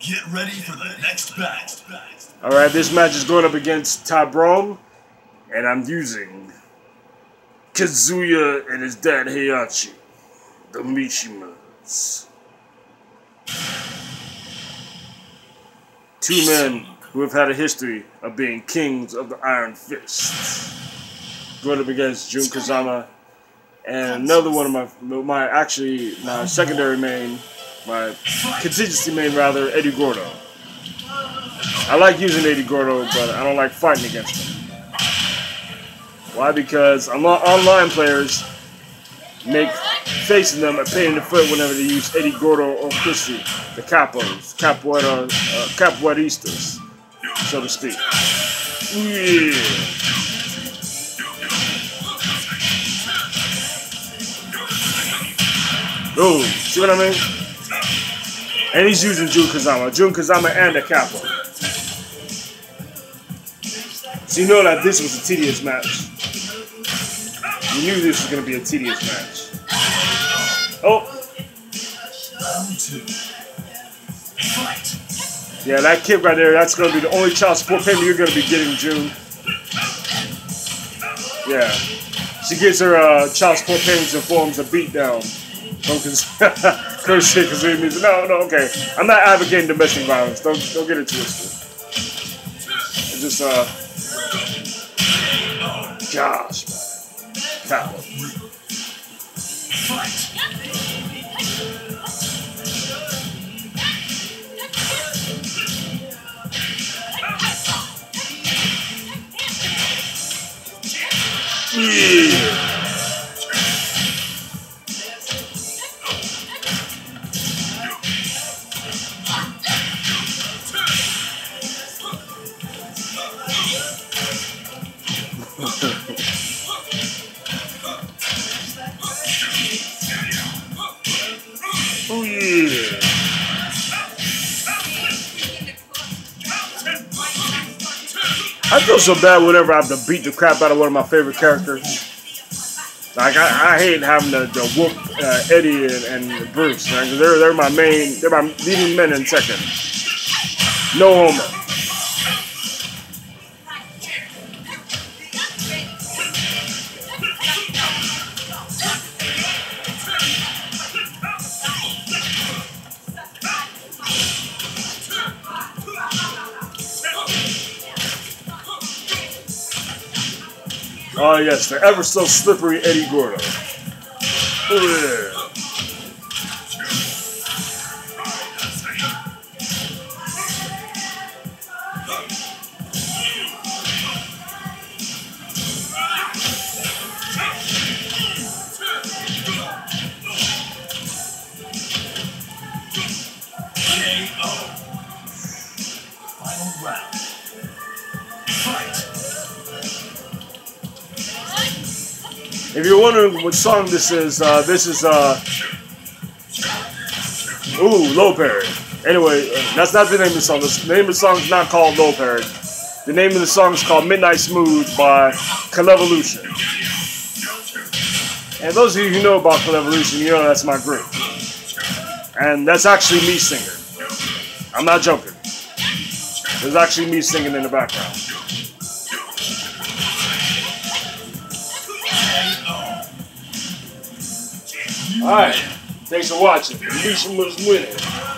Get ready for the next battle. Alright, this match is going up against Tabrom, and I'm using Kazuya and his dad Heihachi, the Mishimas. Two men who have had a history of being kings of the Iron Fist. Going up against Jun Kazama and another one of my, my actually, my secondary main, my contingency main rather, Eddie Gordo. I like using Eddie Gordo, but I don't like fighting against him. Why? Because online players make facing them a pain in the foot whenever they use Eddie Gordo or Chrissy, the capos, capoeira, uh, capoeiristas, so to speak. Yeah. Oh, see what I mean? And he's using Jun Kazama. Jun Kazama and a capo. So you know that this was a tedious match. You knew this was going to be a tedious match. Oh. Yeah, that kid right there, that's going to be the only child support payment you're going to be getting, Jun. Yeah. She gets her uh, child support payments in forms of beatdown. Shit, because it means, no, no, okay. I'm not advocating domestic violence. Don't, don't get it twisted. It's just, uh, gosh, man. Fight. Yeah. Feel so bad whenever I have to beat the crap out of one of my favorite characters. Like I, I hate having to, to whoop uh, Eddie and, and Bruce. Right? They're they're my main, they're my leading men in second. No homo. Oh yes, the ever so slippery Eddie Gordo. Oh yeah. If you're wondering what song this is, uh, this is, uh, ooh, Low Parry. Anyway, uh, that's not the name of the song. The name of the song is not called Low Parry. The name of the song is called Midnight Smooth by Colevolution. And those of you who know about Colevolution, you know that's my group. And that's actually me singing. I'm not joking. There's actually me singing in the background. Alright, thanks for watching. Misha was winning.